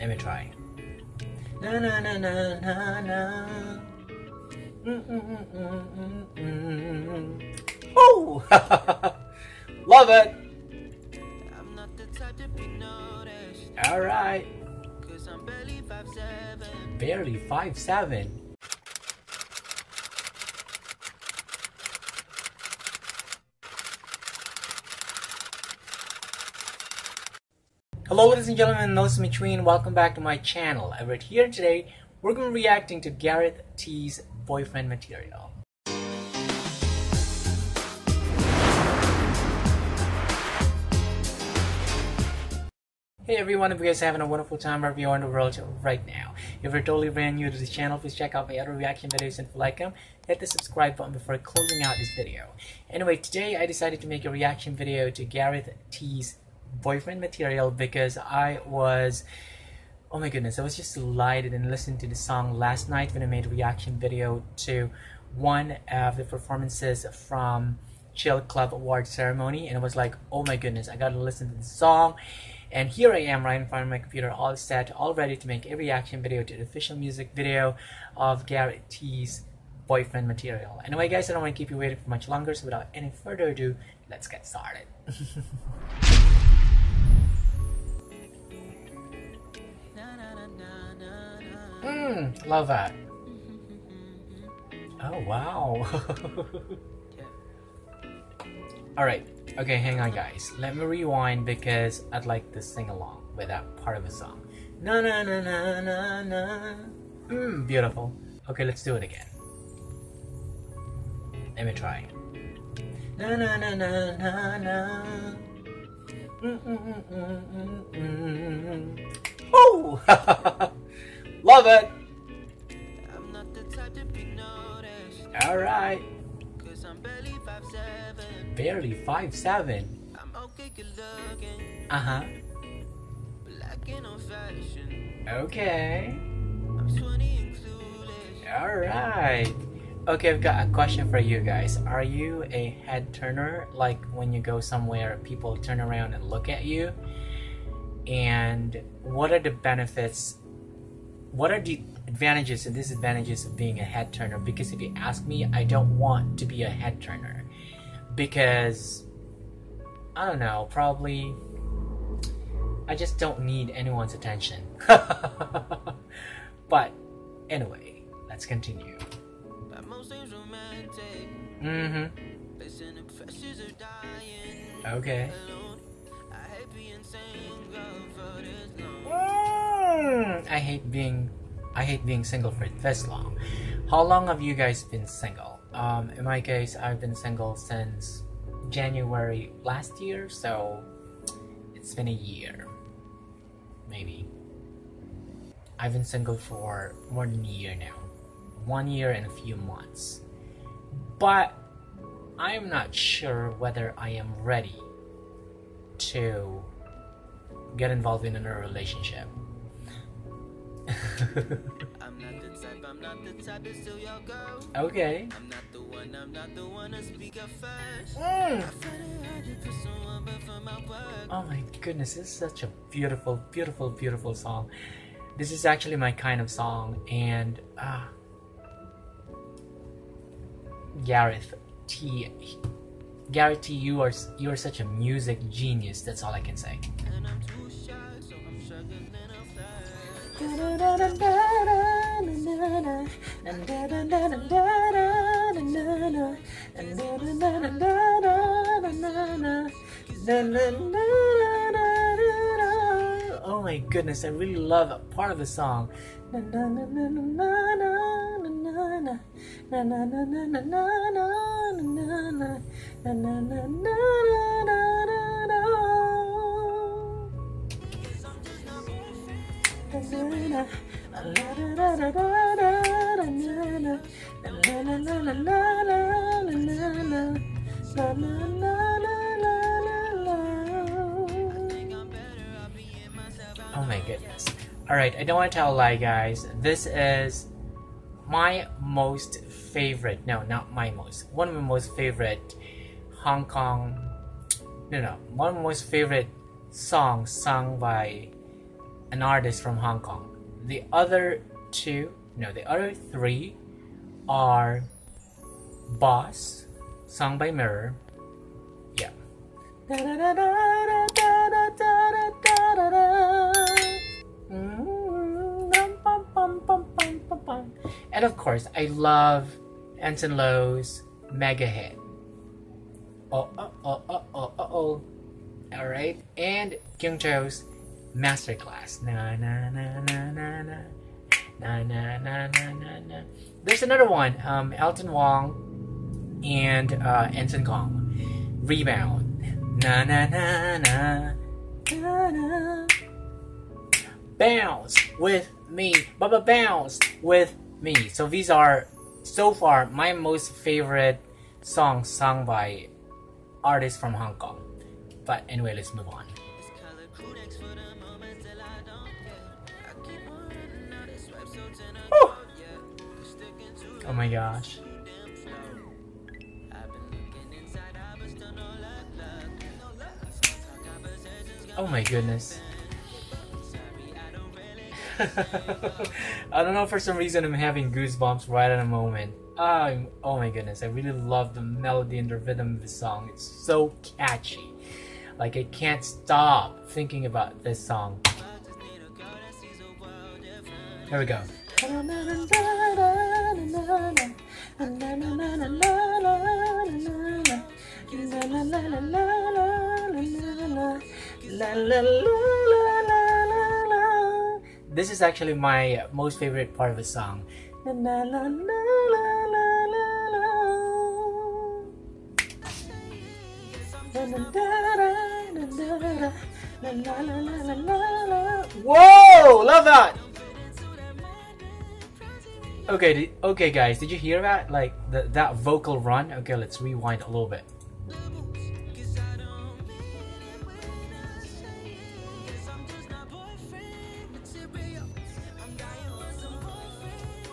Let me try. Na na na na na na. Mm, mm, mm. Oh! Love it! I'm not the type to be noticed. Alright. Cause I'm barely 5'7. Barely five seven. Hello ladies and gentlemen, those in between, welcome back to my channel. Over here today, we're going to be reacting to Gareth T's boyfriend material. Hey everyone, if you guys are having a wonderful time wherever you are in the world right now. If you're totally brand new to this channel, please check out my other reaction videos and if you like them, hit the subscribe button before closing out this video. Anyway, today I decided to make a reaction video to Gareth T's boyfriend material because I was oh my goodness, I was just delighted and listened to the song last night when I made a reaction video to one of the performances from Chill Club Award ceremony and it was like, oh my goodness, I gotta listen to the song. And here I am right in front of my computer, all set, all ready to make a reaction video to the official music video of Gareth T's boyfriend material. Anyway, guys, I don't want to keep you waiting for much longer, so without any further ado, let's get started. Mmm, love that. Oh, wow. Alright, okay, hang on, guys. Let me rewind because I'd like to sing along with that part of the song. Na na na na na na. Mmm, beautiful. Okay, let's do it again. Let me try. Na na na na na na. Mm, mm, mm, mm, mm, mm. Oh! Love it! Noticed. Alright. Cause I'm barely 5'7. Barely five seven. I'm okay good looking. Uh huh. Black and old fashioned. Okay. I'm 20 and clueless. Alright. Okay, I've got a question for you guys. Are you a head turner? Like when you go somewhere, people turn around and look at you? And what are the benefits? What are the advantages and disadvantages of being a head turner? Because if you ask me, I don't want to be a head turner. Because, I don't know, probably I just don't need anyone's attention. but anyway, let's continue. But most things romantic. Mm-hmm. Facing the pressures of dying Okay. I hate being I hate being single for this long. How long have you guys been single? Um, in my case, I've been single since January last year, so it's been a year, maybe. I've been single for more than a year now, one year and a few months. But I'm not sure whether I am ready to get involved in a relationship. I'm not the type, I'm not the type to steal your girl. okay. I'm not the one, I'm not the one to speak up first. Mm. I find it hard to put someone but for my work. Oh my goodness, this is such a beautiful, beautiful, beautiful song. This is actually my kind of song, and ah, Gareth T. Gareth T, you are you are such a music genius. That's all I can say. Oh my goodness, I really love a part of the song. Oh my goodness. Alright, I don't want to tell a lie, guys. This is my most favorite, no, not my most, one of my most favorite Hong Kong, no, no, one of my most favorite songs sung by an artist from Hong Kong. The other two, no, the other three are Boss, sung by Mirror. Yeah. And of course, I love Anson Lo's mega hit. Oh, oh, oh, oh, oh, oh, oh. Alright. And Keung To's Masterclass. Na, na, na, na, na, na. Na, na, na, na, na, na. There's another one. Um, Elton Wong and uh, Anson Kong. Rebound. Na, na, na, na. Na, na. Bounce with me. Baba bounce with me. So these are so far my most favorite songs sung by artists from Hong Kong. But anyway, let's move on. It's color Codex for the moment till I don't care. I keep on running out of swipes, so turn up, Woo! yeah. Sticking to Oh my gosh. Oh my slow. I don't know for some reason I'm having goosebumps right at the moment. Ah, oh my goodness, I really love the melody and the rhythm of the song. It's so catchy. Like I can't stop thinking about this song. Here we go. This is actually my most favorite part of the song. Whoa! Love that! Okay, okay, guys, did you hear that? Like the, that vocal run? Okay, let's rewind a little bit.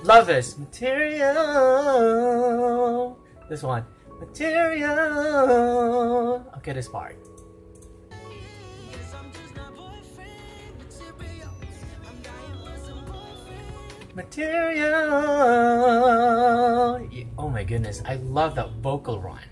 Love this material. This one, material. Okay, this part. Material. Yeah, Oh my goodness, I love that vocal run.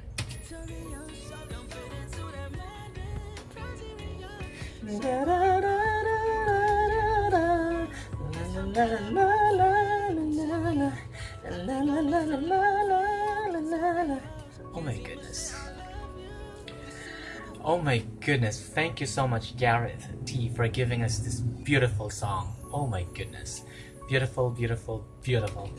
Oh my goodness. Thank you so much, Gareth T, for giving us this beautiful song. Oh my goodness. Beautiful, beautiful, beautiful.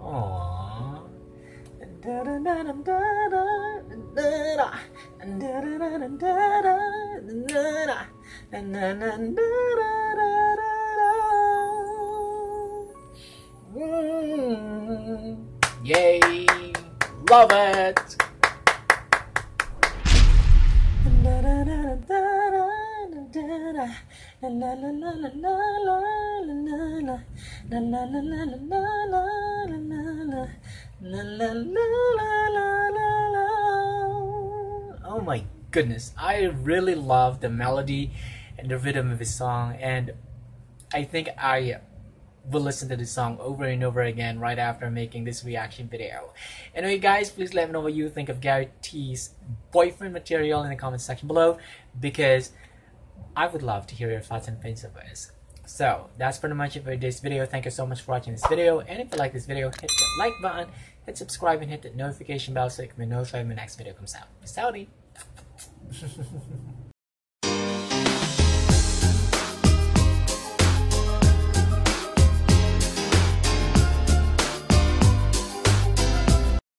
Aww. Yay! Love it! Oh my goodness, I really love the melody and the rhythm of the song, and I think I will listen to this song over and over again right after making this reaction video. Anyway, guys, please let me know what you think of Gareth T's boyfriend material in the comment section below because I would love to hear your thoughts and opinions of this. So, that's pretty much it for this video. Thank you so much for watching this video. And if you like this video, hit the like button, hit subscribe, and hit the notification bell so you can be notified when the next video comes out. Out.